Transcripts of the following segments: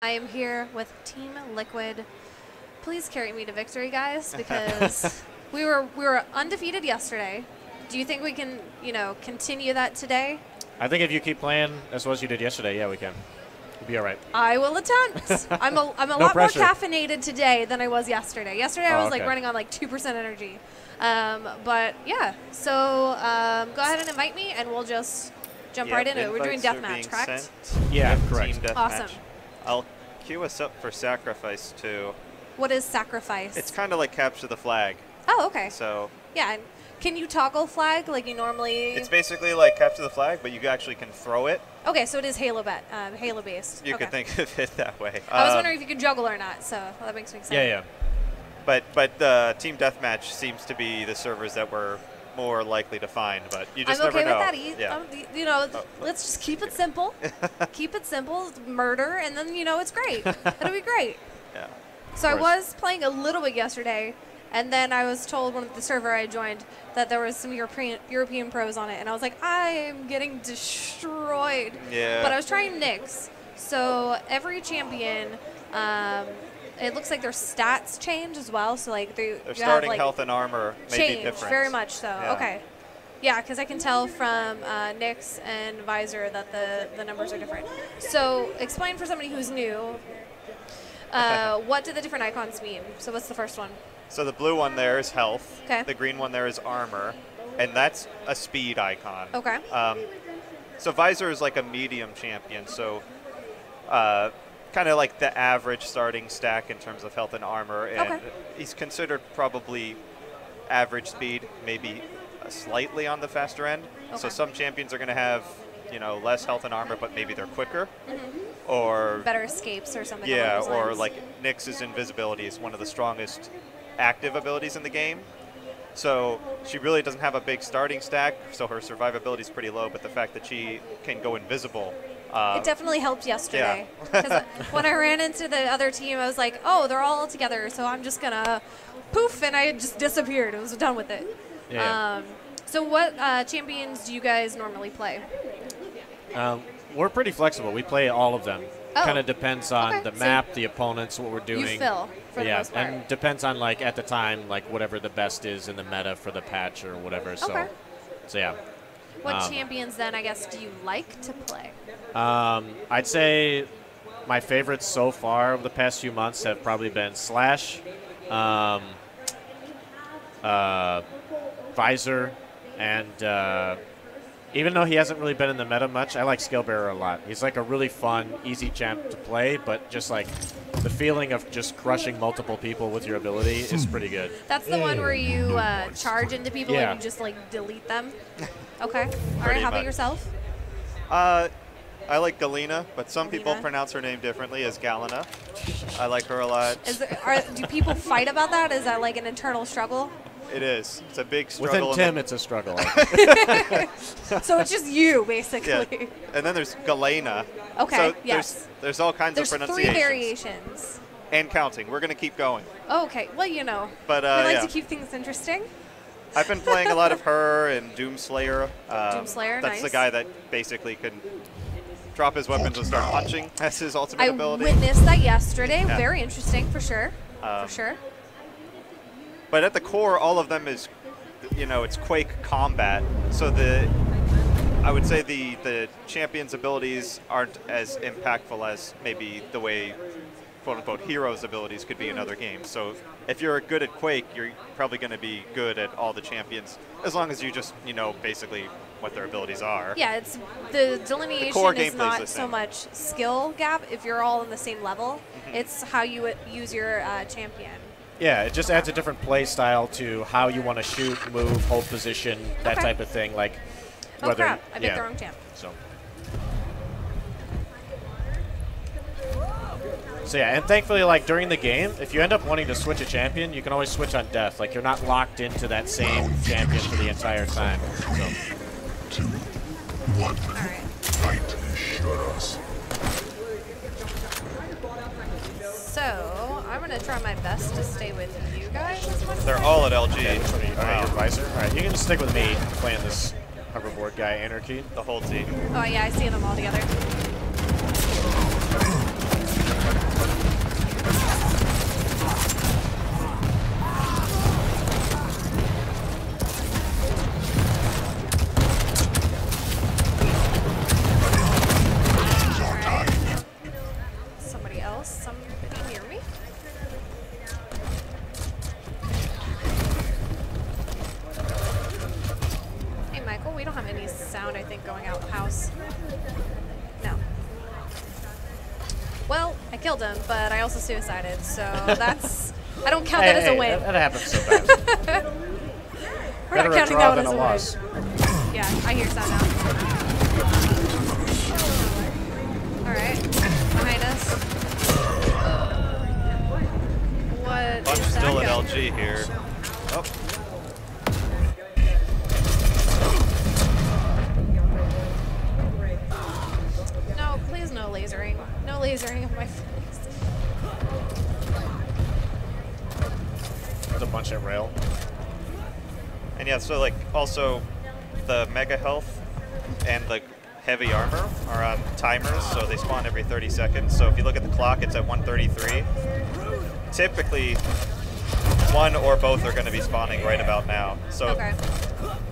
I am here with Team Liquid. Please carry me to victory, guys, because we were we were undefeated yesterday. Do you think we can, you know, continue that today? I think if you keep playing as well as you did yesterday, yeah, we can. We'll be all right. I will attempt. I'm a, I'm a No lot pressure. more caffeinated today than I was yesterday. Yesterday I Oh, was like running on like 2% energy. Um, but yeah, so um, go ahead and invite me and we'll just jump right into it. We're doing deathmatch, being correct? sent. Yeah, Yep, correct. Team deathmatch. Awesome. I'll queue us up for sacrifice too. What is sacrifice? It's kind of like capture the flag. oh, okay. So Yeah. and Can you toggle flag like you normally? it's basically like capture the flag, but you actually can throw it. okay, so it is Halo bet, um, Halo based. You okay. could think of it that way. I was Um, wondering if you could juggle or not, so that makes me excited. Yeah, yeah. But but uh, team deathmatch seems to be the servers that we're more likely to find. But you just I'm okay never know. I'm okay with that. E- yeah. um, you know, Oh. let's just keep it simple. keep it simple. Murder, and then you know it's great. It'll be great. yeah. So I was playing a little bit yesterday, and then I was told when the server I joined that there was some European European pros on it, and I was like, I am getting destroyed. Yeah. But I was trying Nyx, so every champion. Um, it looks like their stats change as well. So like they Their starting like, health and armor change very much so. Yeah. Okay. Yeah, because I can tell from uh, Nyx and Visor that the, the numbers are different. So explain for somebody who's new, uh, what do the different icons mean? So what's the first one? So the blue one there is health. 'Kay. The green one there is armor, and that's a speed icon. Okay. Um, so Visor is like a medium champion, so uh, kind of like the average starting stack in terms of health and armor, and Okay. he's considered probably average speed, maybe slightly on the faster end. So some champions are going to have, you know, less health and armor, but maybe they're quicker, mm-hmm. or Better escapes or something. yeah, or lines. like Nyx's invisibility is one of the strongest active abilities in the game. So she really doesn't have a big starting stack, so her survivability is pretty low. But the fact that she can go invisible, uh, It definitely helped yesterday. Because when I ran into the other team, I was like, oh, they're all together, so I'm just gonna poof, and I just disappeared. I was done with it. Yeah, yeah. Um, so what uh, champions do you guys normally play? Um, we're pretty flexible. We play all of them. Oh. Kind of depends on Okay, the so map, the opponents, what we're doing. You fill for the yeah, most part. and depends on like at the time, like whatever the best is in the meta for the patch or whatever. So, Okay. so yeah. What Um, champions then, I guess, do you like to play? Um, I'd say my favorites so far over the past few months have probably been Slash, um, uh, Visor, and uh, even though he hasn't really been in the meta much, I like Scalebearer a lot. He's like a really fun, easy champ to play, but just like the feeling of just crushing multiple people with your ability is pretty good. That's the one where you uh, charge into people Yeah. and you just like delete them. Okay. All right. How about yourself? uh, I like Galena, but some people pronounce her name differently as Galena. I like her a lot. Is there, are, do people fight about that? Is that like an internal struggle? It is. It's a big struggle. in Tim, the- it's a struggle. so it's just you, basically. yeah. And then there's Galena. Okay, So yes. There's, there's all kinds There's of three pronunciations. variations. And counting. We're going to keep going. Oh, okay. Well, you know, But, uh, we like yeah. to keep things interesting. I've been playing a lot of her and Doomslayer. Um, Doomslayer, That's the guy that basically can drop his weapons and start punching. That's his ultimate I ability. witnessed that yesterday. Yeah. Very interesting, for sure. Um, for sure. But at the core, all of them is, you know, it's Quake combat. So the, I would say the the champion's abilities aren't as impactful as maybe the way, quote unquote, heroes' abilities could be in other games. So if you're good at Quake, you're probably going to be good at all the champions, as long as you just, you know, basically what their abilities are. Yeah, it's the delineation core is not the so same. much skill gap if you're all in the same level. Mm-hmm. It's how you use your uh, champion. Yeah, it just adds a different play style to how you want to shoot, move, hold position, that Okay. type of thing. Like Oh whether crap! I picked yeah. the wrong champ. So. So yeah, and thankfully, like during the game, if you end up wanting to switch a champion, you can always switch on death. Like you're not locked into that same champion for the entire time. So. All right. Fight shut us. So I'm gonna try my best to stay with you guys as much as They're I all at LG. Okay, which one are you? All right, Wow. your visor. All right, you can just stick with me playing this hoverboard guy, Anarchy. The whole team. Oh yeah, I see them all together. Suicided, so that's. I don't count Hey, that as a win. That, that happens sometimes. We're Better not a counting draw that one as a a loss. Yeah, I hear sound now. Alright, behind us. What Bunch is still at gun? LG here. Also the mega health and the heavy armor are on timers, so they spawn every 30 seconds. So if you look at the clock, it's at 133. Typically, one or both are going to be spawning right about now. So Okay.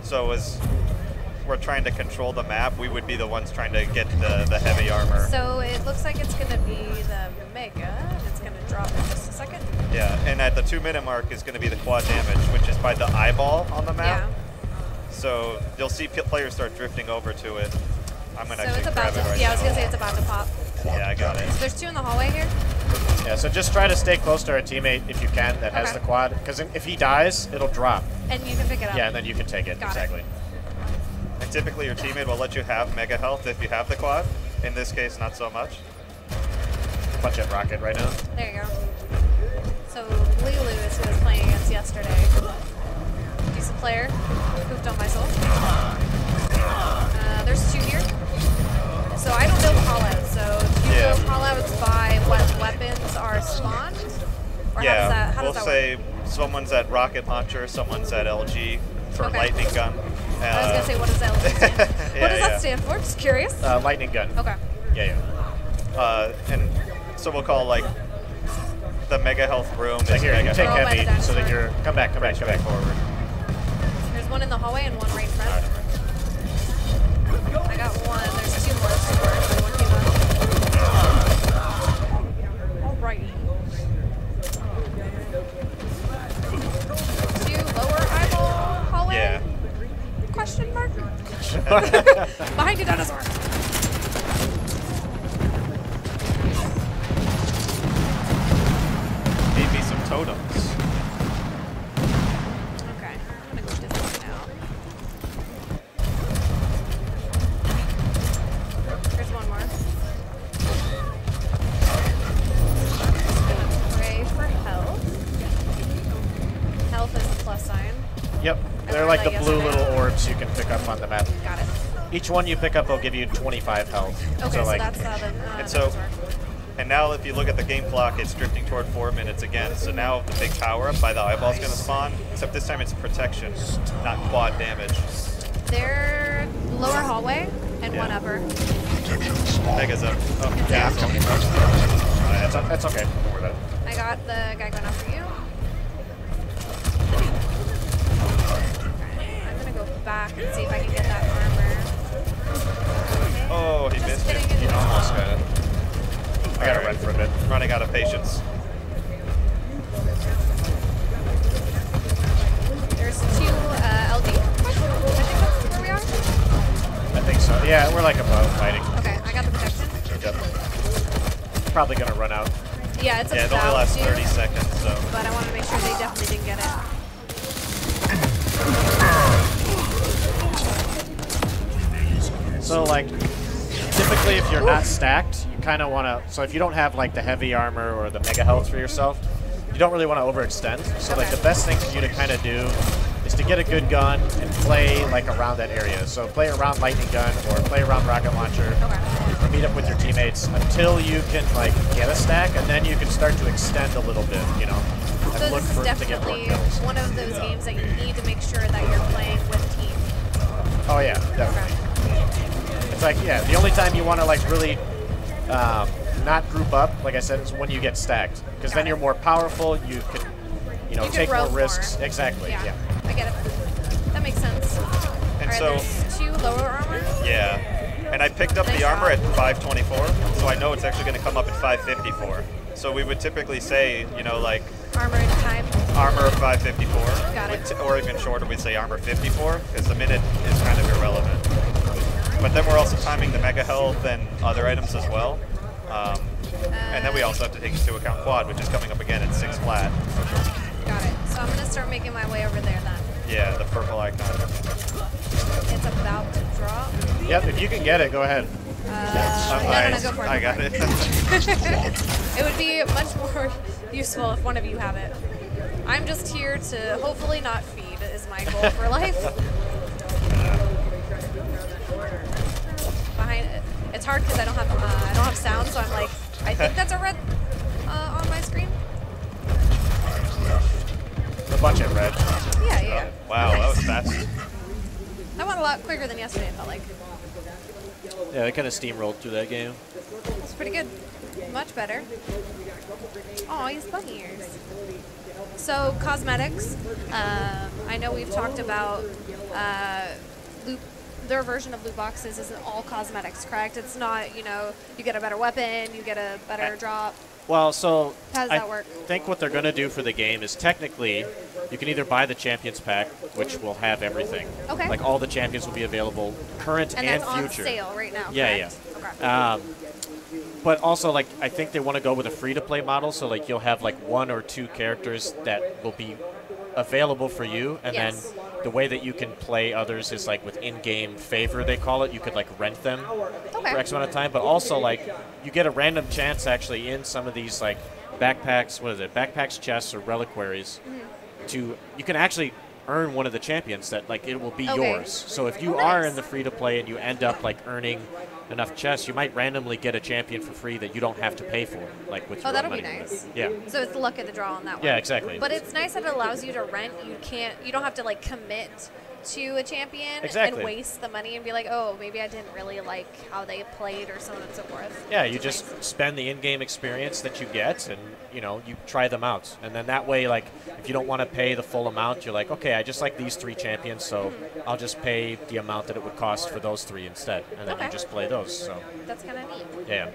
so as we're trying to control the map, we would be the ones trying to get the, the heavy armor. So it looks like it's gonna be the Mega. It's gonna drop in just a second. Yeah, and at the two minute mark is going to be the quad damage, which is by the eyeball on the map. So you'll see p- players start drifting over to it. I'm going to So actually it's about grab to. it right yeah, I was gonna say it's about to pop. Yeah, I got it. So there's two in the hallway here. Yeah, so just try to stay close to our teammate if you can that has the quad, because if he dies, it'll drop. And you can pick it up. Yeah, and then you can take it. Got it. exactly. And typically your teammate will let you have mega health if you have the quad. In this case, not so much. Bunch at rocket right now. There you go. So Lulu is who I was playing against yesterday. Decent player. Pooped on myself. Uh, there's two here. So I don't know callouts. So do you Yeah. know callouts by what weapons are spawned? Or yeah, how does that, how we'll does that say work? someone's at rocket launcher, someone's at LG for Okay. lightning gun. I was Uh, gonna say what does LG stand? Yeah, what does yeah. that stand for? Just curious. Uh, lightning gun. okay. Yeah, yeah. uh, and so we'll call like the mega health room Like is here, you mega take Oh, by the heavy so that you're. Come back, come back, come back. forward. One in the hallway and one right in front. I got one. There's two more but One came up. Alrighty. Two lower eyeball hallway? Yeah. Question mark? Behind you, dinosaur. Each one you pick up will give you 25 health. Okay, so, like, that's how the uh, And so- And now if you look at the game clock, it's drifting toward four minutes again. So now the big power up by the eyeball's gonna spawn, except this time it's protection, not quad damage. They're lower hallway and Yeah. one upper. Mega's up. Oh, Yeah, I'm cancel. coming. Uh, that's, that's okay. Don't worry about it. I got the guy going after you. Okay, I'm gonna go back and see if I can get that armor. Okay. Oh, he missed it. He almost got it. I gotta Alright. run for a bit. Running out of patience. There's two uh, LG. I think that's where we are. I think so. Yeah, we're like above fighting. Okay, I got the protection. Yep. Probably gonna run out. Yeah, it's Yeah, it only lasts 30 seconds, so. but I want to make sure they definitely didn't get it. So like, typically if you're not stacked, you kind of want to. So if you don't have like the heavy armor or the mega health for yourself, you don't really want to overextend. So like the best thing for you to kind of do is to get a good gun and play like around that area. So play around lightning gun or play around rocket launcher. Okay. Or meet up with your teammates until you can like get a stack, and then you can start to extend a little bit. You know, and So look this is for to get more definitely one of those games that you need to make sure that you're playing with team. Oh yeah, definitely. It's like yeah, the only time you want to like really um, not group up, like I said, is when you get stacked, because then you're more powerful. You can, you know, You take more roam more. risks. Exactly. Yeah, Yeah. I get it. That makes sense. And so, two lower armor. yeah. And I picked up Nice the armor job. at 524, so I know it's actually going to come up at 554. So we would typically say, you know, like Armor in time. armor of 554, Got it. Or even shorter, we'd say armor 54, because the minute is kind of irrelevant. But then we're also timing the mega health and other items as well. Um, and then we also have to take into account quad, which is coming up again at 6 flat. Got it. So I'm gonna start making my way over there then. Yeah, the purple icon. It's about to drop. Yep, if you can get it, go ahead. Uh, no, no, no, go for it. I got it. It would be much more useful if one of you have it. I'm just here to hopefully not feed is my goal for life. Behind it, it's hard because I don't have uh, I don't have sound, so I'm like I think that's a red uh, on my screen. A bunch of red. Yeah, yeah. wow, that was fast. That went a lot quicker than yesterday. I felt like Yeah, they kind of steamrolled through that game. it's pretty good, much better. Oh, he's bunny ears. So cosmetics. Um, I know we've talked about uh, loot. Their version of loot boxes isn't all cosmetics, correct? It's not, you know, you get a better weapon, you get a better Uh, drop. Well, so How does I that work? think what they're going to do for the game is technically you can either buy the Champions Pack, which will have everything. Okay. Like all the champions will be available, current And and, future. sale right now. Yeah, correct? yeah. Okay. Um, but also, like, I think they want to go with a free-to-play model, so like you'll have like one or two characters that will be available for you, and Yes. then the way that you can play others is like with in-game favor, they call it. You could like rent them Okay. for X amount of time, but also like you get a random chance actually in some of these like backpacks. What is it? Backpacks, chests, or reliquaries. Mm-hmm. To you can actually earn one of the champions that like it will be Okay. yours. So if you Oh, are in the free to play and you end up like earning enough chests, you might randomly get a champion for free that you don't have to pay for, like with Oh, that'll be nice. Yeah. So it's the luck of the draw on that one. Yeah, exactly. But it's nice that it allows you to rent. You can't. You don't have to like commit to a champion Exactly. and waste the money and be like, oh, maybe I didn't really like how they played or so on and so forth. Yeah, you just nice. spend the in-game experience that you get, and you know you try them out, and then that way, like if you don't want to pay the full amount, you're like, okay, I just like these three champions, so I'll just pay the amount that it would cost for those three instead, and then Okay. you just play those. So That's kind of neat. yeah,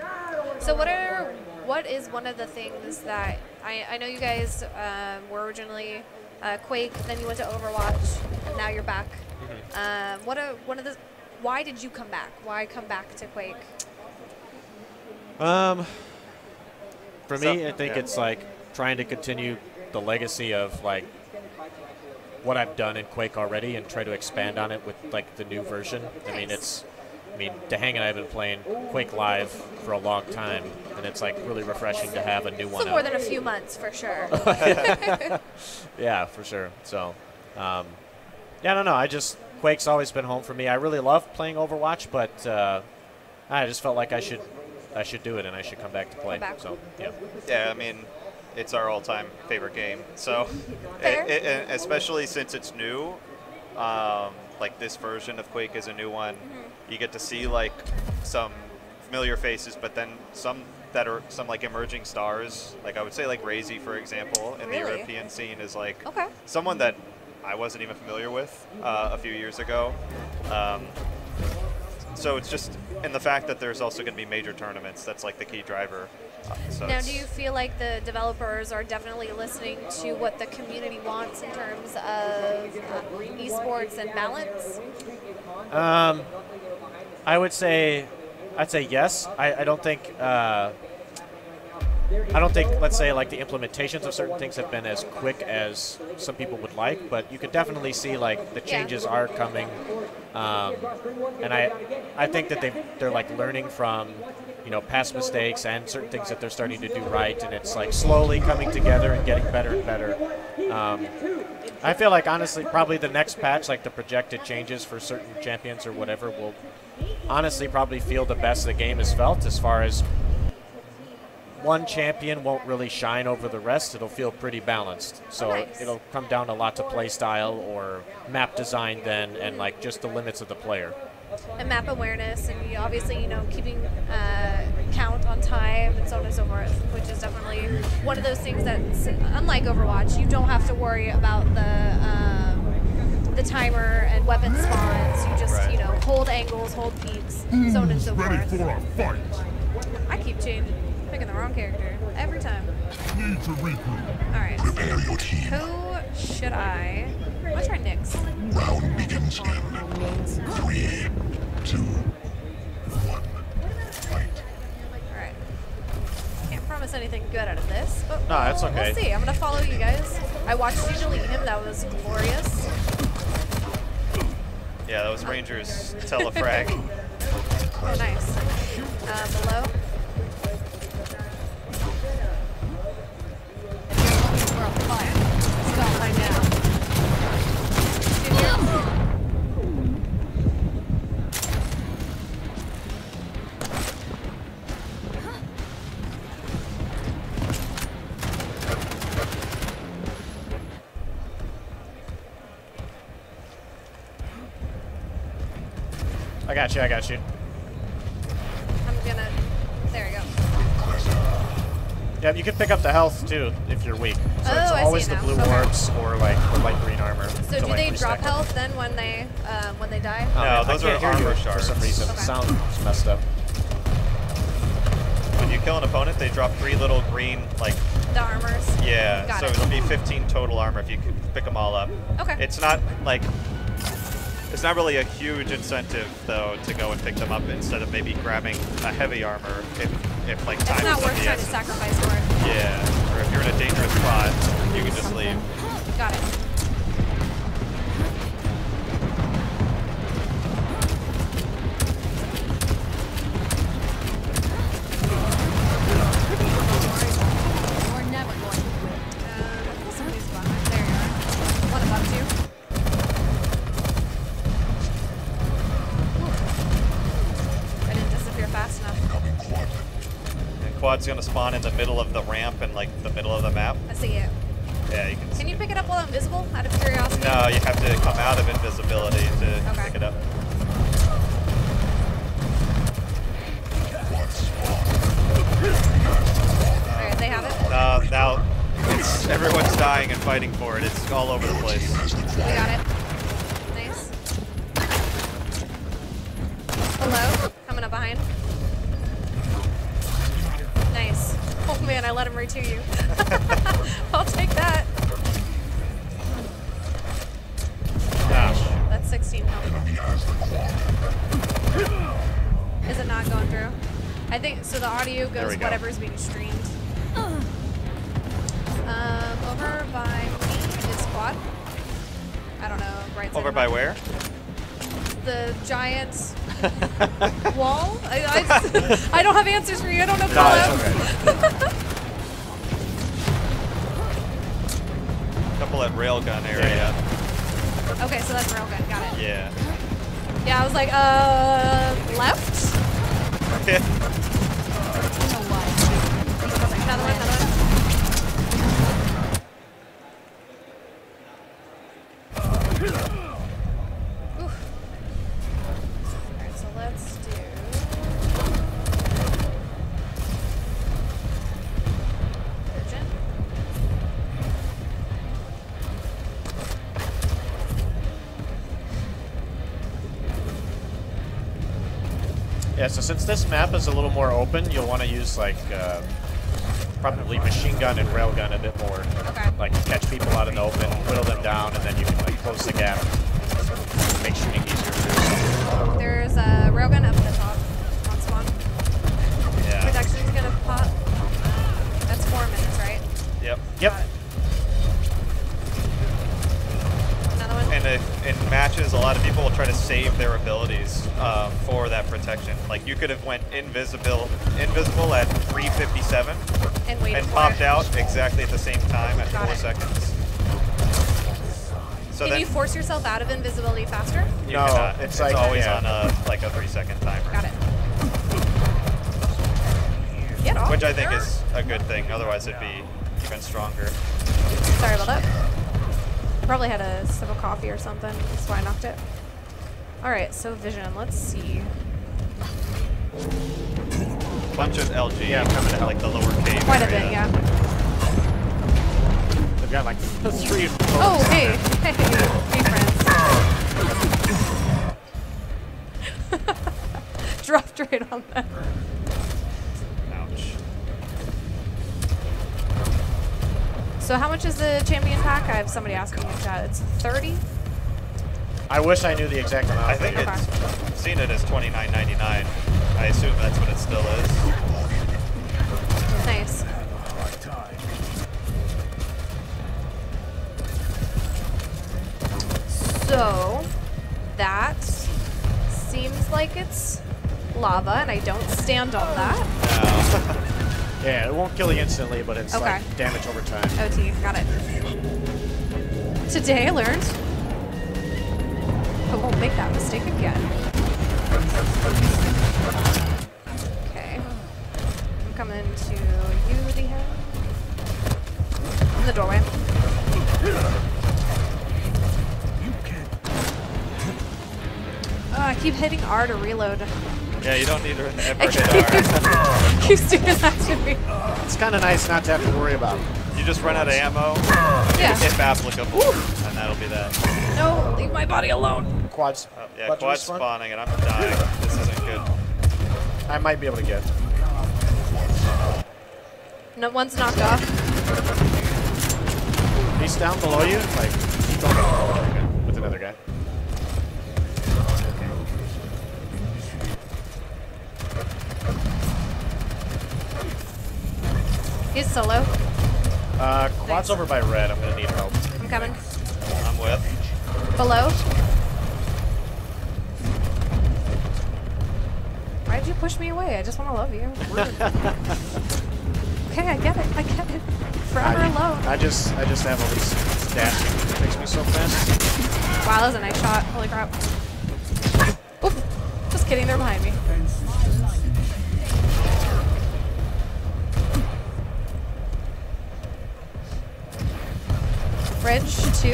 So what are what is one of the things that I, I know you guys um, were originally uh, Quake, then you went to Overwatch, and now you're back. Mm-hmm. Um, what are one of the why did you come back? Why come back to Quake? um, for So- me, I think yeah. it's like trying to continue the legacy of like what I've done in Quake already, and try to expand on it with like the new version. I mean, it's I mean, DaHanG and I have been playing Quake Live for a long time, and it's like really refreshing to have a new one So more out. than a few months for sure. Yeah, for sure. So, um, yeah, I don't know. I just Quake's always been home for me. I really love playing Overwatch, but uh, I just felt like I should I should do it and I should come back to play. Back. So yeah, Yeah, I mean, it's our all-time favorite game. So, it, it, especially since it's new, um, like this version of Quake is a new one. Mm-hmm. You get to see like some familiar faces, but then some that are some like emerging stars. Like I would say, like Raisy, for example, in the European scene is like Okay. someone that I wasn't even familiar with uh, a few years ago. Um, so it's just, and the fact that there's also going to be major tournaments, that's like the key driver. Uh, so Now, do you feel like the developers are definitely listening to what the community wants in terms of uh, esports and balance? um, I would say I'd say yes. I, I don't think. Uh, I don't think, let's say, like the implementations of certain things have been as quick as some people would like, but you could definitely see like the Yeah. changes are coming, um, and I, I think that they they're like learning from, you know, past mistakes and certain things that they're starting to do right, and it's like slowly coming together and getting better and better. Um, I feel like honestly, probably the next patch, like the projected changes for certain champions or whatever, will honestly probably feel the best the game has felt as far as one champion won't really shine over the rest. It'll feel pretty balanced. So Nice. it'll come down a lot to play style or map design then and like just the limits of the player. and map awareness, and you obviously, you know, keeping uh, count on time and so on and so forth, which is definitely one of those things that, unlike Overwatch, you don't have to worry about the um, the timer and weapon spawns. You just, Right. you know, hold angles, hold peaks, so on and so Ready forth. for a fight. I keep changing, picking the wrong character every time. Need to regroup. All right. Prepare your team. Who should I? I'm gonna try Nyx. Round begins in three, two, one. Fight. All right. Can't promise anything good out of this, but No, we'll, that's okay. we'll see. I'm gonna follow you guys. I watched delete him. That was glorious. Yeah, that was Rangers telefrag. Oh, nice. Uh, below. We're on fire. Stop right now. I got you. I got you. I'm gonna. There we go. Yeah, you can pick up the health too if you're weak. So Oh, it's I see always the now. blue Okay. orbs or like the light green armor. So do like, they drop restack. health then when they um, when they die? Oh, No, those I can't are hear you armor for some reason. Okay. Sound's messed up. when you kill an opponent, they drop three little green, like, The armors. yeah, Got so it. it'll be 15 total armor if you can pick them all up. Okay. It's not, like, it's not really a huge incentive, though, to go and pick them up instead of maybe grabbing a heavy armor if, if like, time It's not worth the trying to sacrifice for it. Yeah, or if you're in a dangerous spot, you can just leave. Got it. In the middle of the ramp and, like, the middle of the map. I see it. Yeah, you can Can you pick it up while I'm visible? Out of curiosity. No, you have to come out of invisibility to Okay. pick it up. Alright, they have it. Uh, now, it's, everyone's dying and fighting for it. It's all over the place. We got it. Man, I let him right to you. I'll take that. Gosh. That's 16 health. Enemy has the quad. Is it not going through? I think so. The audio goes go. whatever's being streamed. Um, over by me is squad. I don't know. Right. Over by where? The giant wall. I, I, I don't have answers for you. I don't know. No, call it's out. okay. Couple at railgun area. Yeah. Okay, so that's railgun. Got it. Yeah. Yeah, I was like, uh, left. So since this map is a little more open, you'll want to use like uh, probably machine gun and railgun a bit more. Okay. Like catch people out in the open, whittle them down, and then you can like close the gap. Make shooting easier too. There's a railgun up the top on spawn. Yeah. Protection's gonna pop. That's four minutes, right? Yep. Yep. Another one. And in matches, a lot of people will try to save their abilities uh, for that protection. Like you could have went invisible, invisible at 357 and waited and popped it. out exactly at the same time at Got four it. seconds. So Can then you force yourself out of invisibility faster? you No, cannot. it's It's, like- always yeah. on a like a three second timer. Got it. Get off. Which I think is a good thing. Otherwise, it'd be even stronger. Sorry about that. Probably had a sip of coffee or something. That's why I knocked it. All right, so vision. Let's see. Bunch of LG. Yeah, coming to like the lower cave. Quite a bit, yeah. They've got like three. Oh, hey, hey, hey, friends. Dropped right on that. So how much is the champion pack? I have somebody asking in chat. It's 30? I wish I knew the exact amount. I think Okay. it's I've seen it as twenty nine ninety nine. I assume that's what it still is. Nice. So that seems like it's lava, and I don't stand on that. No. Yeah, it won't kill you instantly, but it's Okay. like damage over time. Oh, OT, got it. Today I learned I won't make that mistake again. Okay. I'm coming to you, Dehan. In the doorway. Oh, I keep hitting R to reload. yeah, you don't need to ever hit R. keeps doing that to me. It's kind of nice not to have to worry about. it. You just run out of ammo, Yeah. if applicable, and that'll be that. No, leave my body alone. Quads. Oh, yeah, quads quad spawning, and I'm dying. This isn't good. I might be able to get. No, one's knocked off. He's down below you. Like, He's solo. Uh, quad's Thanks. over by red. I'm gonna need help. I'm coming. I'm with. Below. Why'd you push me away? I just want to love you. Okay, I get it. I get it. Forever I, alone. I just, I just have all these dashing that makes me so fast. Wow, that was a nice shot. Holy crap. Oop. Just kidding, they're behind me. Bridge, two.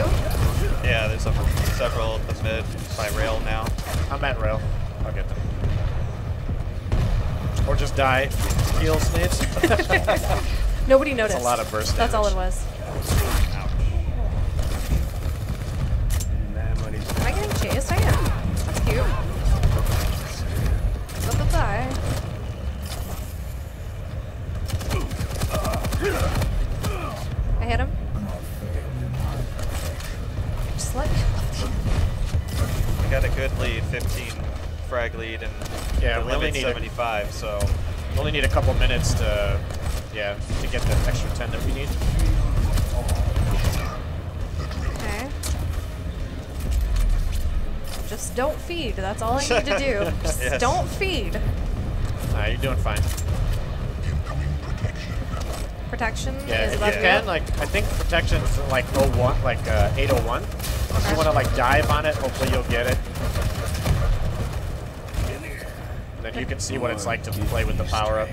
Yeah, there's a, several at the mid by rail now. I'm at rail. I'll get them. Or just die. Heals needs. Nobody noticed. a lot of burst That's all it damage. was. so we only need a couple minutes to, yeah, to get the extra 10 that we need. Okay. Just don't feed. That's all I need to do. Just yes. don't feed. Alright, you're doing fine. Protection? Yeah, if you can, like, I think protection's like 01, like uh, 801. If you want to like dive on it, hopefully you'll get it. You can see what it's like to play with the power up.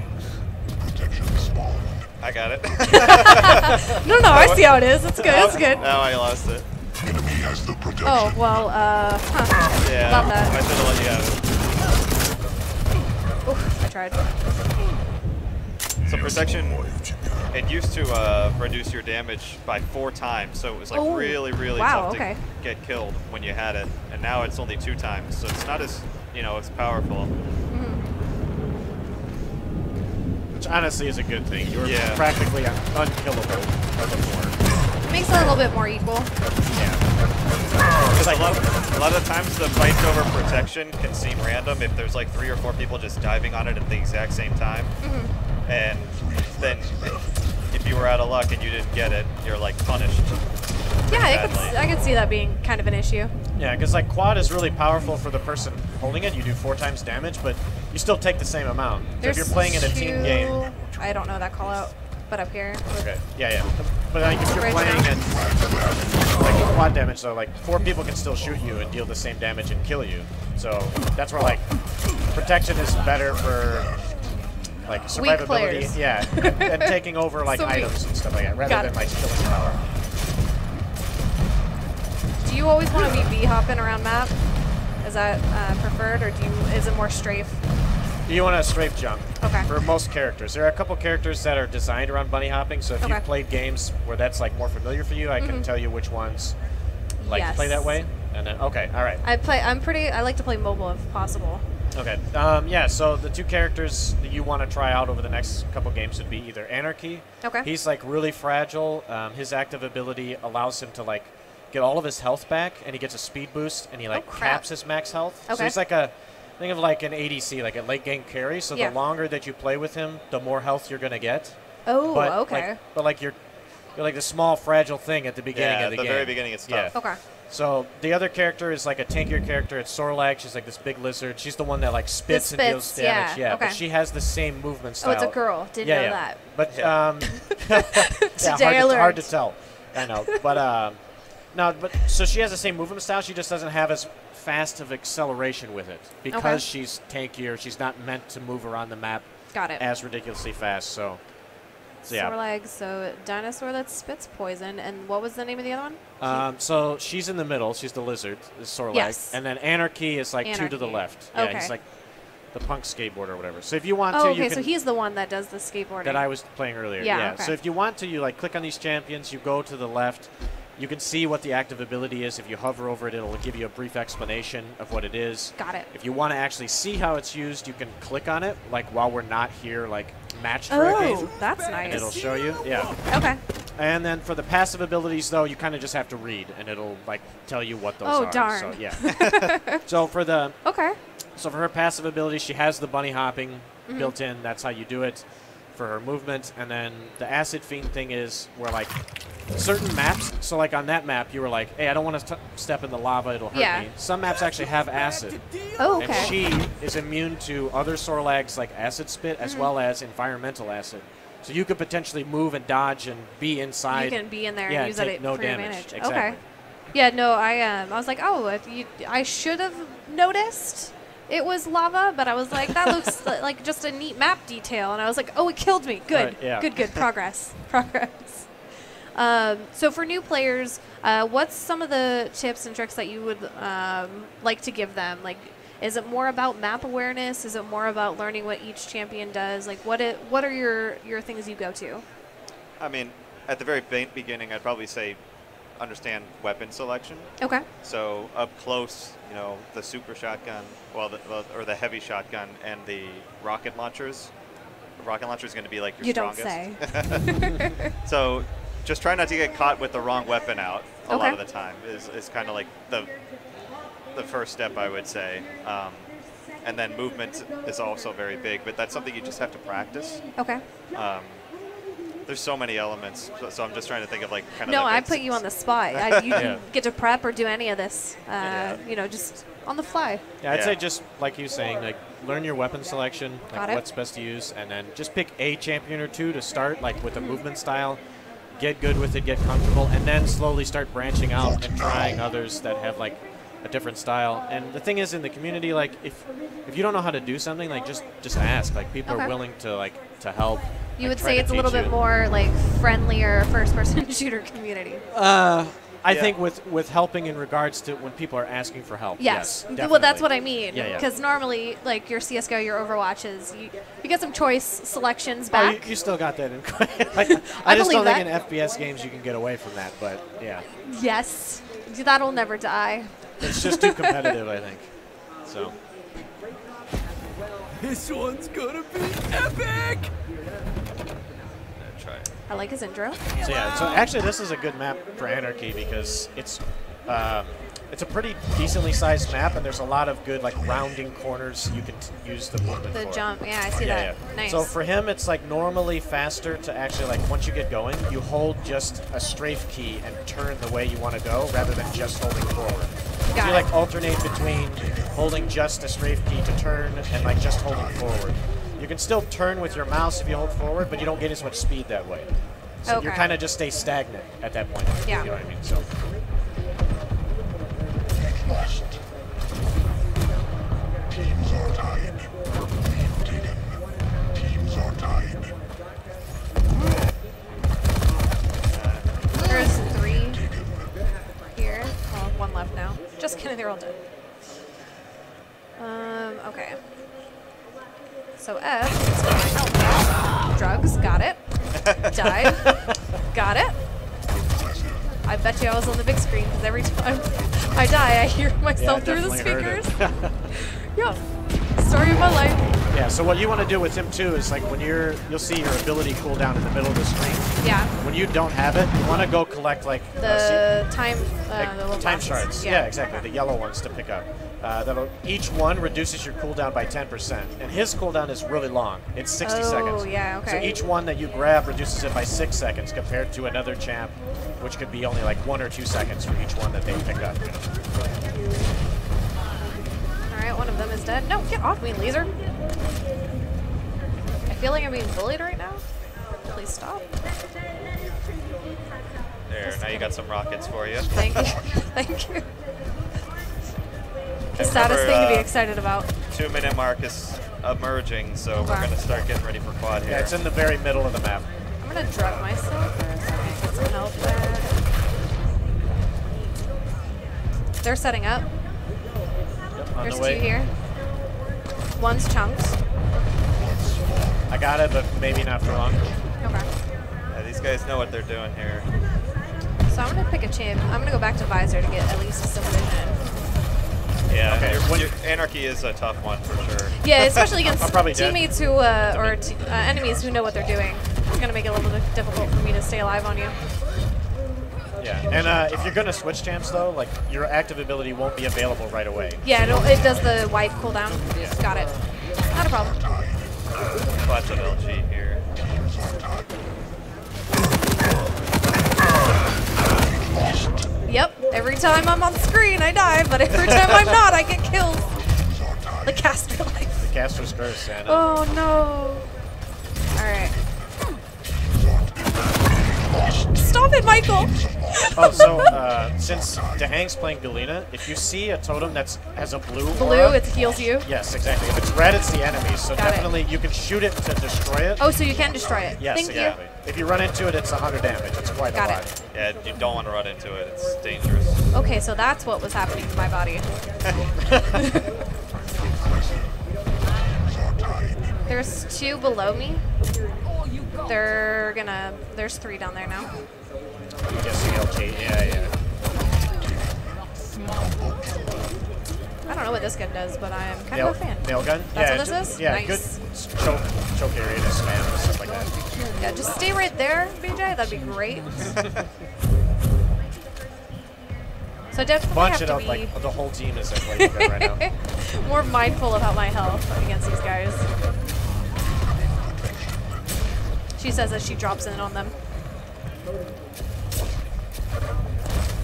Protection spawned. I got it. No, no, I see how it is. It's good. It's good. Now I lost it. Enemy has the protection. Oh, well, uh, huh. Yeah, About I that. should have let you have Oof, I tried. it. So protection, it used to uh, reduce your damage by four times, so it was like Oh, really, really wow, tough okay. to get killed when you had it. And now it's only two times, so it's not as you know as powerful. Which honestly is a good thing. You're Yeah. practically un- unkillable before. Makes it a little bit more equal. Yeah. Because a lot, of, a lot of times the fights over protection can seem random if there's like three or four people just diving on it at the exact same time. Mm-hmm. And then if you were out of luck and you didn't get it, you're like punished. Yeah, I could, I could see that being kind of an issue. Yeah, because like quad is really powerful for the person holding it. You do four times damage, but you still take the same amount. So if you're playing in a team two- game. I don't know that call out, but up here. Okay. Yeah, yeah. But like if you're playing in like quad damage, so like four people can still shoot you and deal the same damage and kill you. So that's where like protection is better for like survivability. Yeah, and, and taking over like So weak. items and stuff like that, rather Got than it. like killing power. Do you always want to be B hopping around map? Is that uh, preferred, or do you? Is it more strafe? You want to strafe jump. Okay. For most characters, there are a couple characters that are designed around bunny hopping. So if Okay. you've played games where that's like more familiar for you, I can tell you which ones like to play that Yes. way. And then okay, all right. I play. I'm pretty. I like to play mobile if possible. Okay. Um, yeah. So the two characters that you want to try out over the next couple games would be either Anarchy. Okay. He's like really fragile. Um, his active ability allows him to like get all of his health back, and he gets a speed boost, and he like Oh, caps his max health. Okay. So he's like a think of like an ADC, like a late game carry. So Yeah. the longer that you play with him, the more health you're gonna get. Oh, but okay. Like, but like you're you're like the small fragile thing at the beginning Yeah, of the, the game. At the very beginning it's tough. Yeah. okay. So the other character is like a tankier character. It's Sorlag. She's like this big lizard. She's the one that like spits, and deals spits, yeah, damage. Yeah, okay. but she has the same movement style. Oh, it's a girl. Didn't yeah, know yeah. that. But Yeah. um, yeah, Today hard, I to, hard to tell. I know, but um, no, but so she has the same movement style. She just doesn't have as fast of acceleration with it because Okay. she's tankier. She's not meant to move around the map Got it. as ridiculously fast. So, so yeah. Sorlag, so dinosaur that spits poison. And what was the name of the other one? Um, so she's in the middle. She's the lizard, the Sorlag. Yes. And then Anarchy is like two to the Anarchy. left. Yeah, Okay. he's like the punk skateboarder or whatever. So if you want Oh, to, okay. So he's the one that does the skateboarding. that I was playing earlier. Yeah, okay. So if you want to, you like click on these champions. You go to the left. You can see what the active ability is. If you hover over it, it'll give you a brief explanation of what it is. Got it. If you want to actually see how it's used, you can click on it, like while we're not here, like matched for a Oh, game. that's And nice. it'll show you. Yeah. Okay. And then for the passive abilities, though, you kind of just have to read, and it'll like tell you what those Oh, are. darn. So yeah. so for the Okay. so for her passive ability, she has the bunny hopping Mm-hmm. built in. That's how you do it for her movement. And then the acid fiend thing is where like certain maps. So like on that map, you were like, "Hey, I don't want to step in the lava; it'll hurt Yeah. me." Some maps actually have acid, Oh, and she is immune to other Sorlags like acid spit as well as environmental acid. So you could potentially move and dodge and be inside. you can be in there yeah, and use that take no for your damage. advantage. Exactly. Okay. Yeah, no, I um, I was like, oh, if you, I should have noticed it was lava, but I was like, that looks li- like just a neat map detail, and I was like, oh, it killed me. Good, Right, yeah. good, good. Progress, progress. Um, so for new players, uh, what's some of the tips and tricks that you would um, like to give them? Like, is it more about map awareness? Is it more about learning what each champion does? Like, what it, what are your your things you go to? I mean, at the very beginning, I'd probably say understand weapon selection. Okay. So up close, you know, the super shotgun, well, the, or the heavy shotgun and the rocket launchers. The rocket launcher is going to be like your You don't strongest. say. So just try not to get caught with the wrong weapon out a lot of the time is, is kind of like the the first step I would say. Um, and then movement is also very big, but that's something you just have to practice. Okay. Um, there's so many elements, so, so I'm just trying to think of like kind of. No, I put you on the spot. I, you Yeah. didn't get to prep or do any of this. Uh, Yeah. You know, just on the fly. Yeah, I'd Yeah. say just like you saying, like learn your weapon selection, like what's best to use, and then just pick a champion or two to start, like with a movement style. Get good with it, get comfortable, and then slowly start branching out and trying others that have like a different style. And the thing is, in the community, like if if you don't know how to do something, like just just ask. Like people Okay. are willing to like to help. You would say it's a little teach bit more like friendlier first-person shooter community. Uh, I Yeah. think with with helping in regards to when people are asking for help. Yes. Yes. well, that's what I mean. Yeah, yeah. Because normally, like your CS:GO, your Overwatches, you, you get some choice selections Oh, you, back. you still got that in. like, I I, just don't think in that. FPS games you can get away from that, but yeah, yes. That'll never die. it's just too competitive. I think. So This one's gonna be epic! I like his intro. So yeah, so actually this is a good map for Anarchy because it's um, it's a pretty decently sized map and there's a lot of good like rounding corners you can use the movement The for. jump. Yeah, I see Yeah, that. yeah. Nice. So for him, it's like normally faster to actually like once you get going, you hold just a strafe key and turn the way you want to go rather than just holding forward. so Got you it. like alternate between holding just a strafe key to turn and like just holding forward. You can still turn with your mouse if you hold forward, but you don't get as much speed that way. So you Okay. kind of just stay stagnant at that point. Yeah. You know what I mean? So Myself through the speakers. yep. Story of my life. yeah. So what you want to do with him too is like when you're, you'll see your ability cooldown in the middle of the screen. Yeah. When you don't have it, you want to go collect like uh, The time, uh, like the time boxes. shards. Yeah. exactly. The yellow ones to pick up. Uh, that'll each one reduces your cooldown by 10%, and his cooldown is really long. It's 60 Oh, seconds. yeah, So each one that you grab reduces it by six seconds compared to another champ, which could be only like one or two seconds for each one that they pick up. All right, one of them is dead. No, get off me, laser. I feel like I'm being bullied right now. Please stop. There, now you got some rockets for you. Thank you. Thank you. The And saddest remember, thing to be uh, excited about. Two minute mark is emerging, so we're gonna start getting ready for quad here. Yeah, it's in the very middle of the map. I'm gonna drug myself for a second. Get some help there. They're setting up. Yep, on There's the two here. One's chunks. I got it, but maybe not for long. Okay. Yeah, these guys know what they're doing here. So I'm gonna pick a champ. I'm gonna go back to Visor to get at least some vision. Yeah, Okay, your- when- your- Anarki is a tough one for sure. Yeah, especially against I'm dead. teammates who, uh, or t- uh, enemies who know what they're doing. It's gonna make it a little bit difficult for me to stay alive on you. Yeah, and uh, if you're gonna switch champs though, like your active ability won't be available right away. Yeah, it, it does the wipe cooldown. Got it. Not a problem. Clutch of LG here. Yep. Every time I'm on screen, I die, but every time I'm not, I get killed. The caster life. The caster's curse, uh, Oh no. All right. Stop it, Michael. oh, so uh, since DaHanG's playing Galena, if you see a totem that's has a blue Blue, aura- it heals you. yes, exactly. If it's red, it's the enemy. So Got it. definitely you can shoot it to destroy it. Oh, so you can destroy it. yes, Thank exactly. If you run into it, it's 100 damage. It's quite Got a it. lot. Yeah, you don't want to run into it. It's dangerous. Okay, so that's what was happening to my body. There's two below me. They're gonna. There's three down there now. Yes, LG. Yeah, yeah. I don't know what this gun does, but I'm kind Nail, of a fan. nail gun. That's yeah, what this is? Yeah, Nice. good choke, choke area to spam and stuff like that. Yeah, just stay right there, BJ. That'd be great. so I definitely Bunch have it to up be like the whole team is like right now. more mindful about my health against these guys. She says as she drops in on them.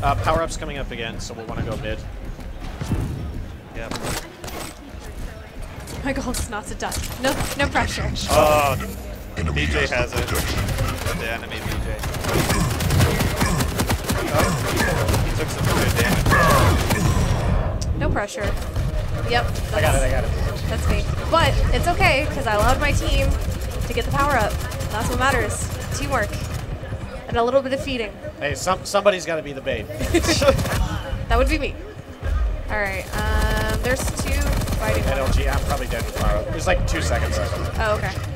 Uh, power up's coming up again, so we'll want to go mid. Yep. My goal is not to die. No, no pressure. Oh, BJ has it. The enemy BJ. Oh, he took some good damage. No pressure. Yep. That's, I got it. I got it. That's me. But it's okay because I allowed my team to get the power up. That's what matters. Teamwork and a little bit of feeding. Hey, some somebody's got to be the bait. That would be me. All right. Um, there's two fighting. LG, I'm probably dead up. There's like two seconds left. Oh, okay.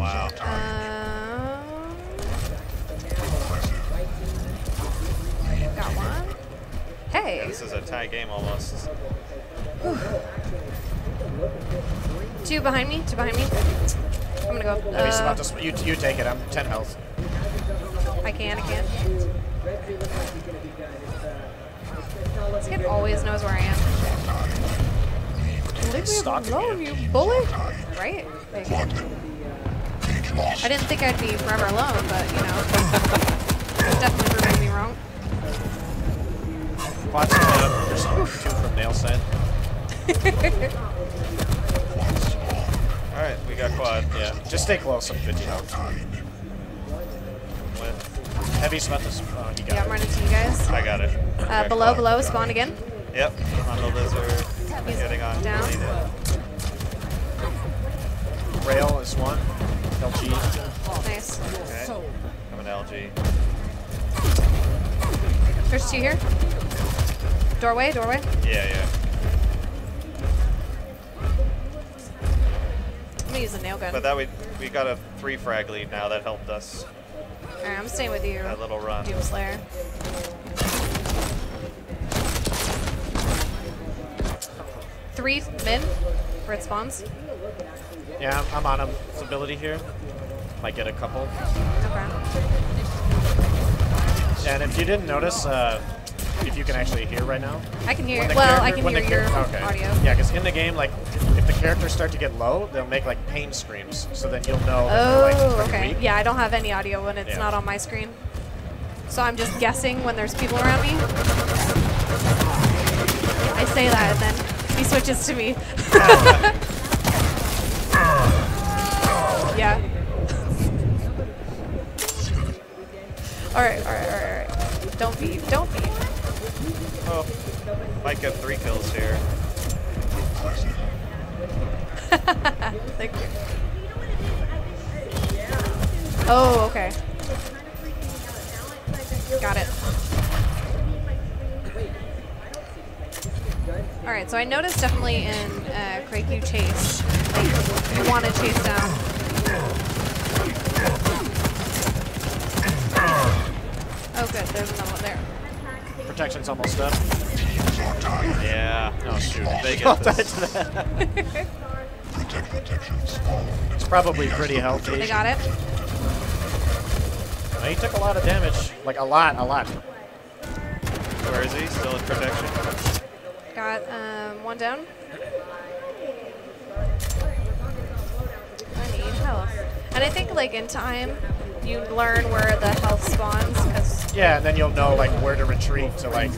Wow. Um, got one. Hey, This is a tie game almost. two behind me. Two behind me. I'm gonna go. Enemy's Uh, about to sp- you, you take it. I'm 10 health. I can. I can. This kid always knows where I am. Leave me alone, you. you bully! Right? Like, I didn't think I'd be forever alone, but you know, definitely proving me wrong. Quad's coming up. There's two from nail side. All right, we got quad. Yeah, just stay close. I'm 50 health. With, Heavy's about to. s- Oh, he got Yeah, I'm running to you guys. I got it. Uh, Got below, quad. below, spawn again. Yep, on the lizard. He's Getting on. down. Rail is one. LG. Nice. Okay. LG. There's two here. Doorway, doorway. Yeah, yeah. I'm gonna use a nail gun. But that we we got a three frag lead now. That helped us. Alright, I'm staying with you. That little run. Doomslayer. Three mid, where it spawns. Yeah, I'm, on him. His ability here. Might get a couple. Okay. And if you didn't notice, uh, if you can actually hear right now. I can hear. Well, I can hear your okay. audio. Yeah, because in the game, like, if the characters start to get low, they'll make like pain screams. So then you'll know. they're, like, Oh, okay. weak. Yeah, I don't have any audio when it's Yeah. not on my screen. So I'm just guessing when there's people around me. I say that and then he switches to me. yeah. Alright, alright, alright, alright. Don't feed, don't feed. Oh, might get three kills here. Thank you. Oh, okay. Got it. All right, so I noticed definitely in uh, you chase, like you want to chase down. Oh, good. There's another one there. Protection's almost up. Yeah. Oh shoot. They get die this. to that. Protection spawn. It's probably pretty healthy. They got it. Uh, He took a lot of damage. Like a lot, a lot. Where is he? Still in protection. Got um, one down. I need health. And I think like in time, you learn where the health spawns because Yeah, and then you'll know like where to retreat to like.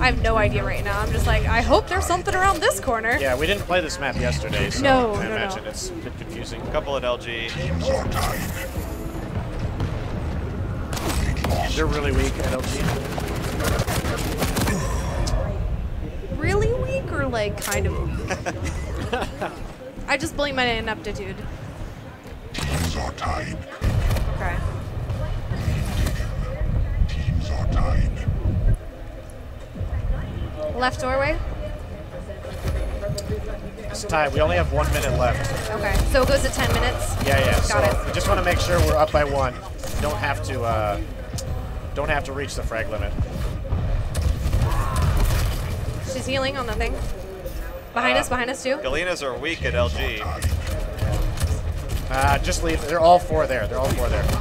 I have no idea right now. I'm just like, I hope there's something around this corner. Yeah, we didn't play this map yesterday, so No, I no, no. imagine it's a bit confusing. A Couple at LG. Teams are tied. They're really weak at LG. Really weak or like kind of weak? I just blame my ineptitude. Teams are tied. Okay. Teams are tied. Left doorway. It's tied. We only have one minute left. Okay. So it goes to 10 minutes. Yeah, yeah. Got so it. We just want to make sure we're up by one. Don't have to. Uh, don't have to reach the frag limit. She's healing on the thing. Behind Uh, us, behind us too. Galenas are weak at LG. Uh, just leave. They're all four there. They're all four there. Teams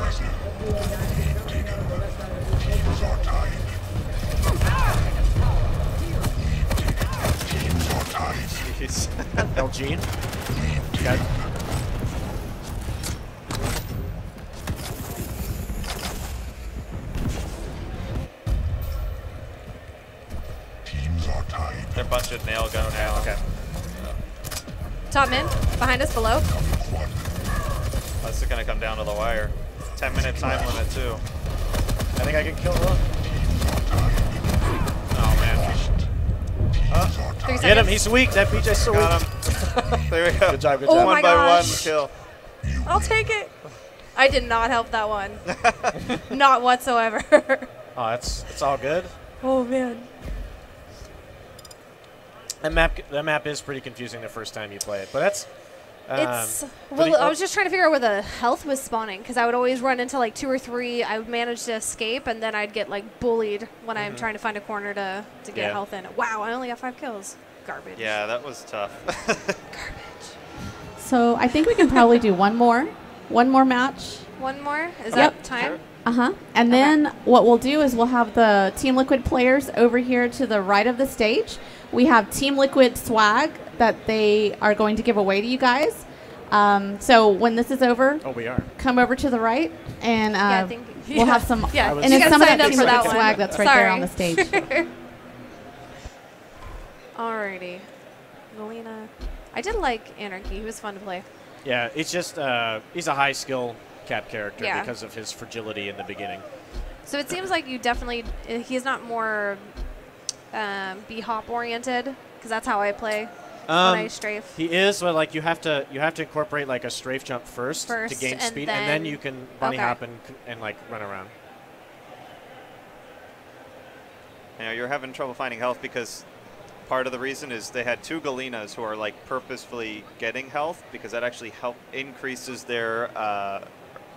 are tied. Teams are tied. Jeez. LG. Got Teams are tied. They're a bunch of nail go now. Okay. Top mid. Behind us, below. This is gonna come down to the wire. 10 minute time limit too. I think I can kill him. Oh man. Three Get him. He's weak. That BJ's so weak. Got him. there we go. Good job. Good Oh job. one my by gosh. one kill. I'll take it. I did not help that one. not whatsoever. Oh, that's it's all good. oh man. That map. That map is pretty confusing the first time you play it, but that's. Um, It's for well. the- I was just trying to figure out where the health was spawning because I would always run into like two or three. I would manage to escape, and then I'd get like bullied when I'm trying to find a corner to to get Mm-hmm. Yeah. health in. Wow, I only got five kills. Garbage. Yeah, that was tough. Garbage. So I think we can probably do one more, one more match. One more. Is Yep. that time? Uh huh. And Okay. then what we'll do is we'll have the Team Liquid players over here to the right of the stage. We have Team Liquid swag that they are going to give away to you guys. Um, so when this is over, Oh, we are. come over to the right, and uh, yeah, I think we'll have some. Yeah, was- and it's guys some of that up for that Liquid one. swag that's right there on the stage. Alrighty, Galena. I did like Anarki. He was fun to play. Yeah, it's just uh, he's a high skill cap character Yeah. because of his fragility in the beginning. So it seems like you definitely uh, he's not more um, b hop oriented because that's how I play when I Um, strafe. He is, but like you have to you have to incorporate like a strafe jump first, to gain and speed, and then then- you can bunny okay. hop and and like run around. You know, you're having trouble finding health because part of the reason is they had two Galenas who are like purposefully getting health because that actually help increases their uh,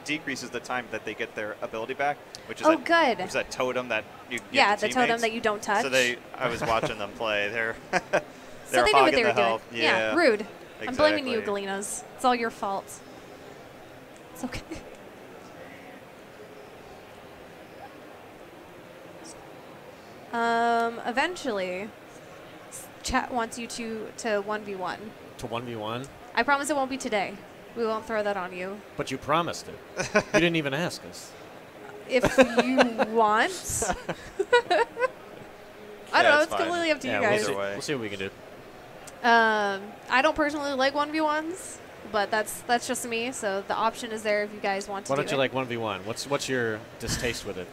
decreases the time that they get their ability back, which is Oh, that, good. Which is that totem that you yeah, to the totem that you don't touch. So they, I was watching them play. They're So they knew what they were the doing. health. Yeah, rude. I'm blaming you, Exactly. Galenas. It's all your fault. It's okay. um, eventually, chat wants you to to one v one. To one v one, I promise it won't be today. We won't throw that on you. but you promised it. you didn't even ask us. If you want. I don't Yeah, know. it's fine. completely up to yeah, you we'll guys. see. Either way. We'll see what we can do. Um, I don't personally like one v ones, but that's that's just me. So the option is there if you guys want to. Why do don't you it. like one v one? What's what's your distaste with it?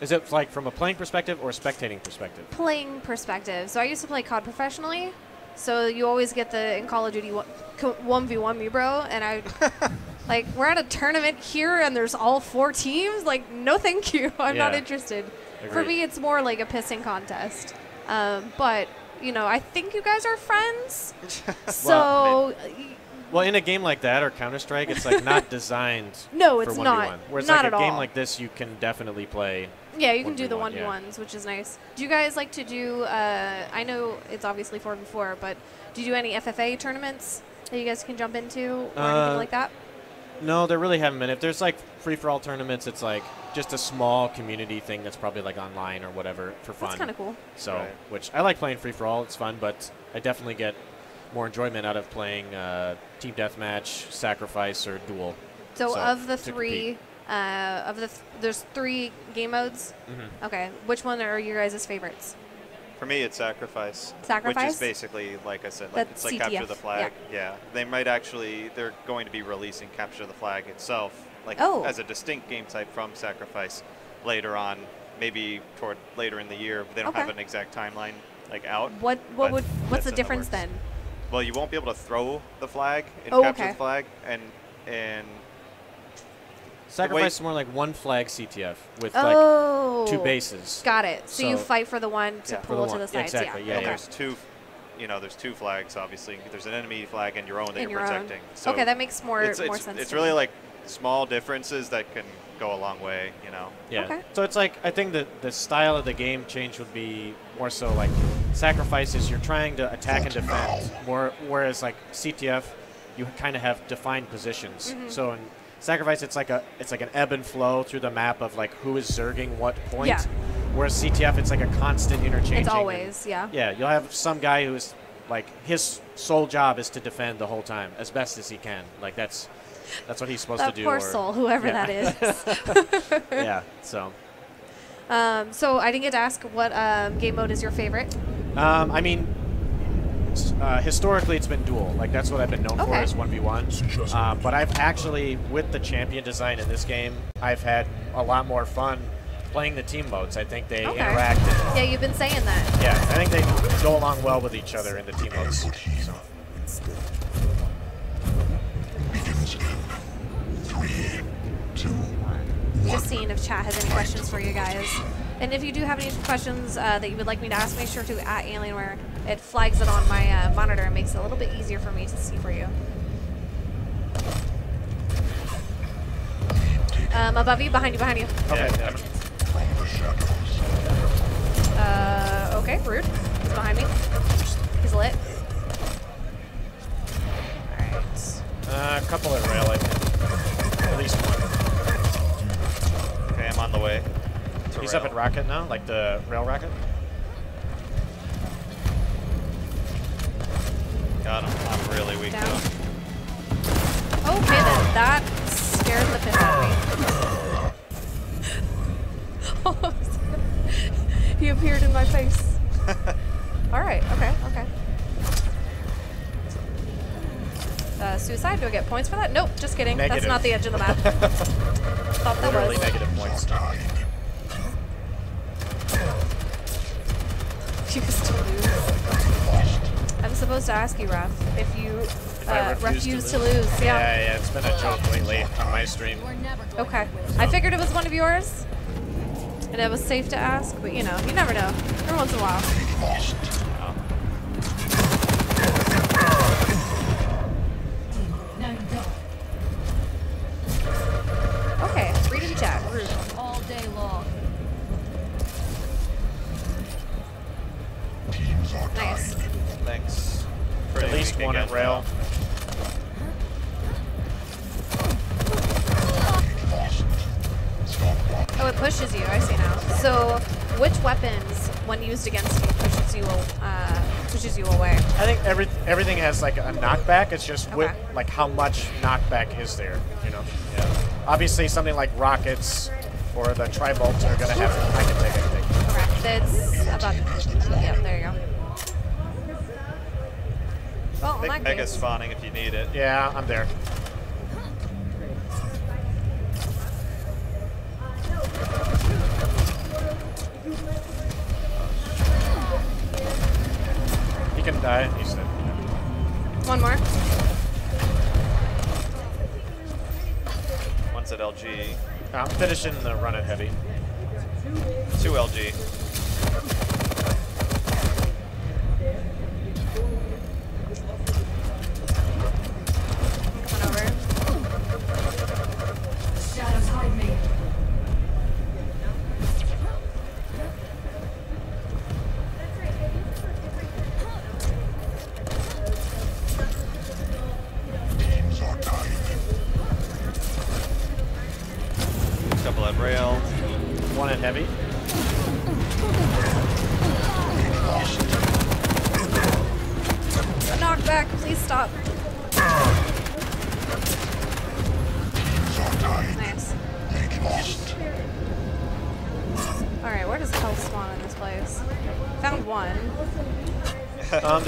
Is it like from a playing perspective or a spectating perspective? playing perspective. So I used to play COD professionally. So you always get the in Call of Duty one v one me, bro, and I. Like we're at a tournament here and there's all four teams. Like no, thank you. I'm not Yeah. interested. For me, it's more like a pissing contest. Um, but you know, I think you guys are friends. so y- Well, in a game like that or Counter Strike, it's like not designed. No, for it's 1v1. not. Whereas Not like a game all. like this, you can definitely play. Yeah, you can do the 1v1, one v yeah. ones, which is nice. Do you guys like to do? Uh, I know it's obviously four v four, but do you do any FFA tournaments that you guys can jump into or Uh, anything like that? No, there really haven't been. If there's like free for all tournaments, it's like just a small community thing that's probably like online or whatever for fun. That's kind of cool. So, Right. which I like playing free for all. It's fun, but I definitely get more enjoyment out of playing uh, team deathmatch, sacrifice, or duel. So, So, of the three, uh, of the th- there's three game modes. Mhm. Okay, which one are your guys' favorites? For me, it's sacrifice. Sacrifice, which is basically, like I said, like That's it's like capture the flag. Yeah. They might actually, they're going to be releasing capture the flag itself, like Oh. as a distinct game type from sacrifice later on, maybe toward later in the year. They don't have an exact timeline like out. What what would what's the in the difference then? Well, you won't be able to throw the flag and Oh, capture okay. the flag, and and Sacrifice is more like one flag CTF with oh, like two oh. bases. Got it. So, you fight for the one to Yeah. For the pull to one. the sides. Exactly, Yeah. yeah, and okay. there's two, you know, there's two flags. Obviously, there's an enemy flag and your own that And you're your own. protecting. So okay, that makes more it's, more it's, sense. it's to really me. like small differences that can go a long way, you know. Yeah. Okay. So it's like I think that the style of the game change would be more so like sacrifices. You're trying to attack and defend, more whereas like CTF, you kind of have defined positions. Mm-hmm. So in sacrifice, it's like a it's like an ebb and flow through the map of like who is zerging what point. Yeah. Whereas CTF, it's like a constant interchanging. It's and- always yeah. Yeah, you'll have some guy who's like his sole job is to defend the whole time as best as he can. Like that's that's what he's supposed That to do. poor or- soul, whoever Yeah. that is. yeah. So. um, so I didn't get to ask what um, game mode is your favorite. Um, I mean, uh, historically it's been duel. Like that's what I've been known for Okay. is one v one. Um, But I've actually, with the champion design in this game, I've had a lot more fun playing the team modes. I think they Okay. interact. Yeah, you've been saying that. yeah, I think they go along well with each other in the team modes. So. Begins in three, two, Just seeing if chat has any questions for you guys. And if you do have any questions uh, that you would like me to ask, make sure to at Alienware. It flags it on my uh, monitor and makes it a little bit easier for me to see for you. Um, above you, behind you, behind you. Okay. yeah. from. Uh, okay, rude. He's behind me. He's lit. Alright. Uh, a couple at rail, I think. At least one. Okay, I'm on the way. to He's rail. up at rocket now, like the rail rocket. Got him. I'm really weak Down. though. That scared the piss out of me. he appeared in my face. All right. Okay. Okay. Uh, suicide. Do I get points for that? Nope. Just kidding. That's not the edge of the map. Thought that Literally was. negative points. Died. You still lose. I'm supposed to ask you, Raph, if you If uh, refuse refuse to lose. Yeah, Yeah. yeah, it's been a joke lately on my stream. You're never going Okay. I figured it was one of yours, and it was safe to ask, but you know, you never know. Every once in a while. Knockback. It's just wi- Okay. like how much knockback is there, you know? Yeah. Obviously, something like rockets or the tri-bolts are gonna have. I can take anything. Correct. It's about. Yep. There you go. Well, in Big that mega case, spawning if you need it. Yeah, I'm there. He can die. He's dead. One more. One's at LG. Ah, I'm finishing the run at heavy. Two LG.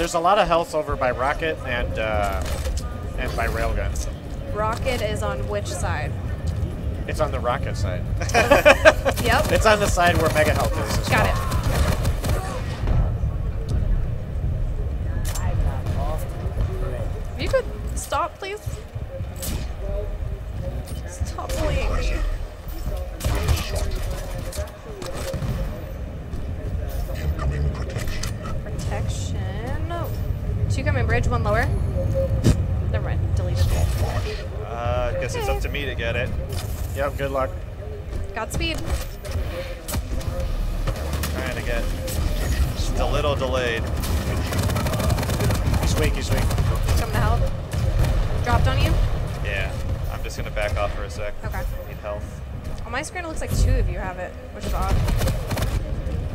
There's a lot of health over by rocket and uh, and by railgun. Rocket is on which side? It's on the rocket side. Yep. it's on the side where mega health is. Got well. it. Yep. Good luck. Godspeed. Trying to get. Just a little delayed. He's weak. He's weak. Come to help. Dropped on you? Yeah. I'm just gonna back off for a sec. Okay. Need health. On my screen, it looks like two of you have it, which is odd.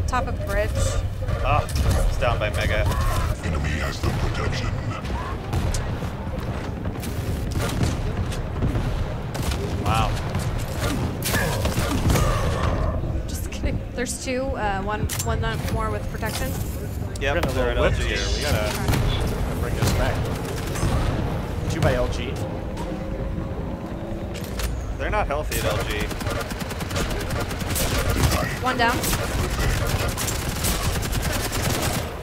Top of bridge. Ah, it's down by Mega. Enemy has the protection. There's two. Uh, one, one not more with protection. Yep, We're in a they're at LG. here. We gotta, gotta bring this back. Two by LG. They're not healthy at LG. One down.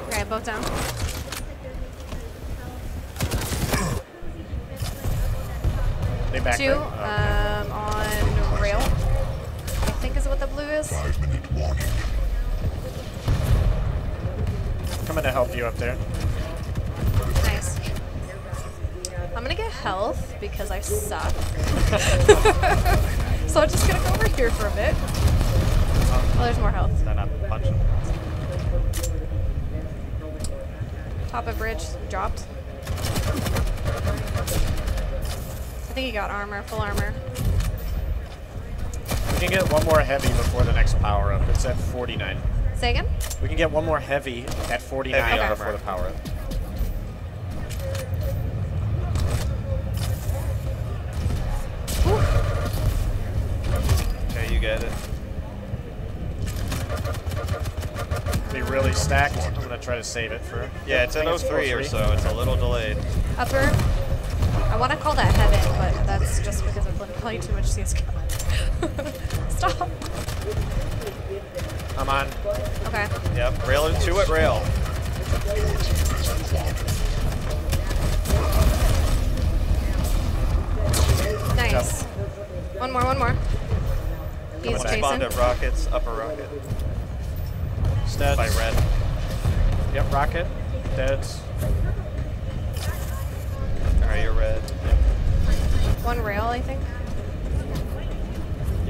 Okay, both down. They back Two right? um, is what the blue is. Five minute warning. Coming to help you up there. Nice. I'm gonna get health because I suck. so I'm just gonna go over here for a bit. Oh, there's more health. They're not punching. Top of bridge dropped. I think he got armor, full armor can get one more heavy before the next power up. It's at 49. Say again? We can get one more heavy at 49 heavy okay. before the power up. Ooh. Okay, you get it. Be really stacked. I'm gonna try to save it for. Yeah, it's an 03 or so. It's a little delayed. Upper. I want to call that heaven, but that's just because I've played too much CS:GO. Stop. I'm on. Okay. Yep, rail two at rail. Nice. One more, one more. He's Someone spawned chasing. at rockets, upper rocket. Stead. By red. Yep, rocket. Dead. Alright, you're red. One rail, I think.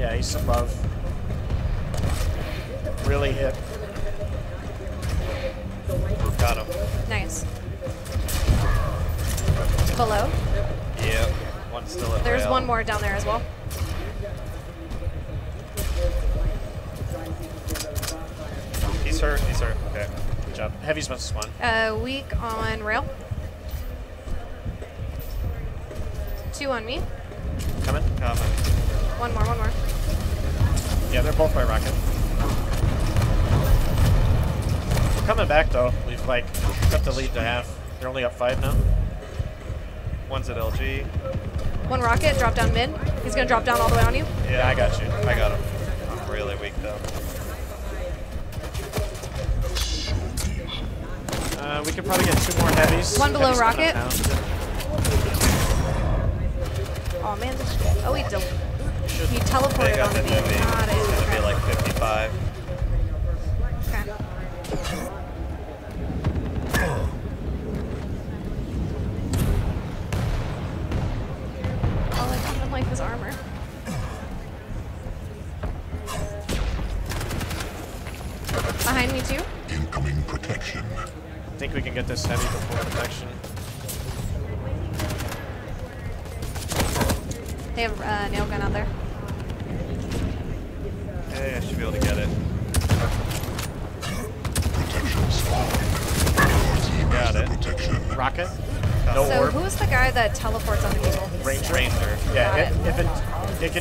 Yeah, he's above. Really hit. Got him. Nice. Below. Yep. One's still at There's rail. one more down there as well. He's hurt. He's hurt. Okay. Good job. Heavy's must spawn. Uh, weak on rail. Two on me. Coming. Coming. One more, one more. Yeah, they're both by rocket. We're coming back though. We've like cut the lead to half. They're only up five now. One's at LG. One rocket, drop down mid. He's gonna drop down all the way on you. Yeah, I got you. I got him. I'm really weak though. Uh, we could probably get two more heavies. One below coming rocket. Oh man, oh he don't. He They teleported got the on me. heavy. Got It's it. gonna be like 55. Okay. All I found in life was armor. Behind me too. Incoming protection. I think we can get this heavy before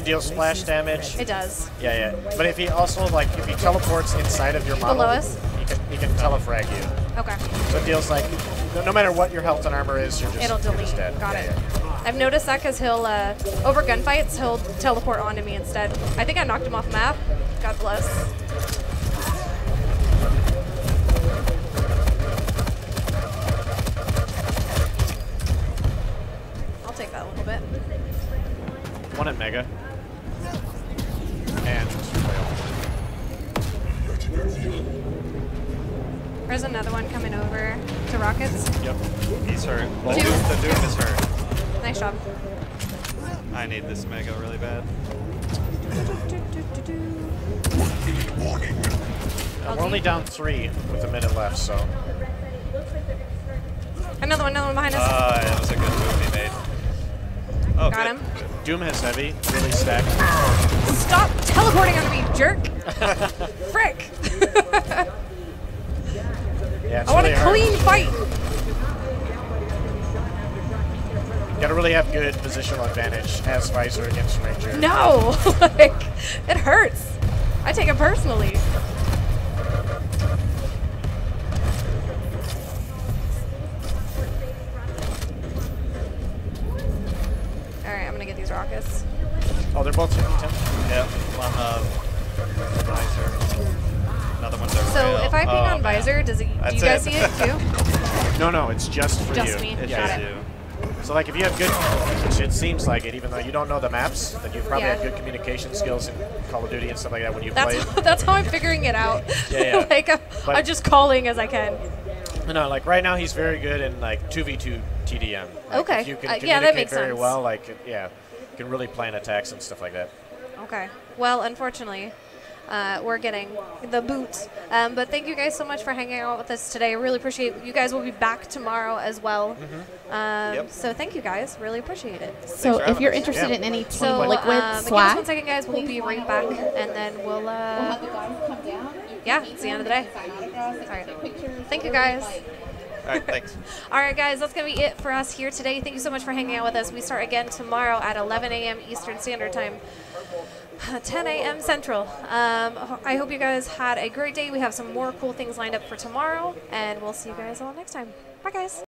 can deal splash damage. It does. Yeah, yeah. But if he also like if he teleports inside of your model, Below us? he can he can telefrag you. Okay. So it deals like no, no matter what your health and armor is, you're just It'll delete. just dead. Got Yeah, it. yeah. I've noticed that because he'll, uh, over gunfights, he'll teleport onto me instead. I think I knocked him off map. God bless. So Another one, another one behind us. Ah, that was a good move he made. Oh, Got good. him. Doom has heavy, really stacked. Stop teleporting on me, jerk! Frick! Yeah, I want really a hard. clean fight! Gotta really have good positional advantage as Visor against Ranger. No! like, it hurts. I take it personally. Oh, they're both hitting 10. Yep. One uh, visor. Another one's over So rail. if I ping oh, on man. Visor, does it, do That's you guys it. see it too? No, no, it's just for Just you. me. It's Got just it. you. So like if you have good, which it seems like it, even though you don't know the maps, then you probably Yeah. have good communication skills in Call of Duty and stuff like that when you That's play. that's how I'm figuring it out. Yeah, yeah. like I'm, I'm just calling as I can. No, like right now he's very good in like 2v2 TDM. Like, Okay. If you can Uh, communicate yeah, that makes very sense. well, like yeah, you can really plan attacks and stuff like that. Okay. Well, unfortunately, uh, we're getting the boot. Um, but thank you guys so much for hanging out with us today. I really appreciate it. You guys will be back tomorrow as well. Um, Yep. So thank you guys. Really appreciate it. So if you're us. interested Yeah. in any Team So Liquid um, give us one second, guys. We'll be right back, and then we'll. Uh, We'll have the guard come down. yeah, it's the end of the day. All right. Thank you, guys. All right, thanks. All right, guys, that's going to be it for us here today. Thank you so much for hanging out with us. We start again tomorrow at 11 a.m. Eastern Standard Time. 10 a.m. Central. Um, I hope you guys had a great day. We have some more cool things lined up for tomorrow, and we'll see you guys all next time. Bye, guys.